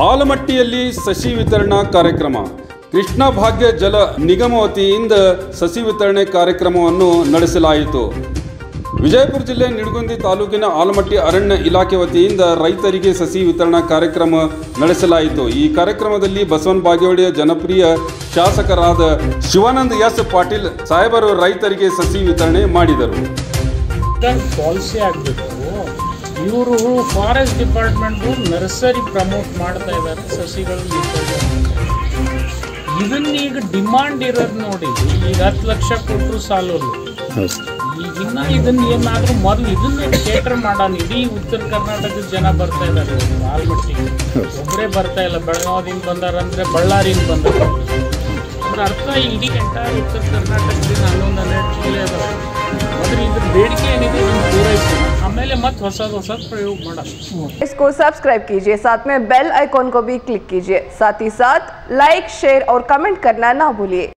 ಆಲಮಟ್ಟಿಯಲ್ಲಿ ಸಸಿ ವಿತರಣಾ ಕಾರ್ಯಕ್ರಮ. ಕೃಷ್ಣ ಭಾಗ್ಯ ಜಲ ನಿಗಮ ವತಿಯಿಂದ ಸಸಿ ವಿತರಣೆ ಕಾರ್ಯಕ್ರಮವನ್ನು ನಡೆಸಲಾಯಿತು. ವಿಜಯಪುರ ಜಿಲ್ಲೆ ನಿಡಗುಂದಿ ತಾಲೂಕಿನ ಆಲಮಟ್ಟಿ ಅರಣ್ಯ ಇಲಾಖೆ ವತಿಯಿಂದ ರೈತರಿಗೆ ಸಸಿ ವಿತರಣಾ ಕಾರ್ಯಕ್ರಮ ನಡೆಸಲಾಯಿತು. ಈ ಕಾರ್ಯಕ್ರಮದಲ್ಲಿ ಬಸವನ ಬಾಗೇವಾಡಿಯ ಜನಪ್ರಿಯ ಶಾಸಕರಾದ ಶಿವಾನಂದ ಎಸ್ ಪಾಟೀಲ್ ಸಾಹೇಬರು ರೈತರಿಗೆ ಸಸಿ ವಿತರಣೆ ಮಾಡಿದರು. ಇವರು ಫಾರೆಸ್ಟ್ ಡಿಪಾರ್ಟ್ಮೆಂಟು ನರ್ಸರಿ ಪ್ರಮೋಟ್ ಮಾಡ್ತಾ ಇದ್ದಾರೆ ಸಸಿಗಳು. ಇದನ್ನ ಈಗ ಡಿಮಾಂಡ್ ಇರೋದು ನೋಡಿ ಈಗ ಹತ್ತು ಲಕ್ಷ ಕೊಟ್ಟರು ಸಾಲೋದು. ಈಗಿನ್ನ ಇದನ್ನ ಏನಾದರೂ ಮೊದಲು ಇದನ್ನ ಕೇಟರ್ ಮಾಡೋಣ ಇಡೀ ಉತ್ತರ ಕರ್ನಾಟಕದ ಜನ ಬರ್ತಾ ಇದ್ದಾರೆ. ಆಲ್ಮಟ್ಟಿಗೆ ಒಬ್ಬರೇ ಬರ್ತಾ ಇಲ್ಲ ಬೆಳಗಾವದಿಂದ ಬಂದಾರಂದ್ರೆ ಬಳ್ಳಾರಿಯಿಂದ ಬಂದಾರ. ಅದ್ರ ಅರ್ಥ ಇಡೀ ಎಂಟೈರ್ ಉತ್ತರ ಕರ್ನಾಟಕದಿಂದ ಹನ್ನೊಂದು इसको सब्सक्राइब कीजिए, साथ में बेल आइकॉन को भी क्लिक कीजिए। साथ ही साथ लाइक, शेयर और कमेंट करना ना भूलिए।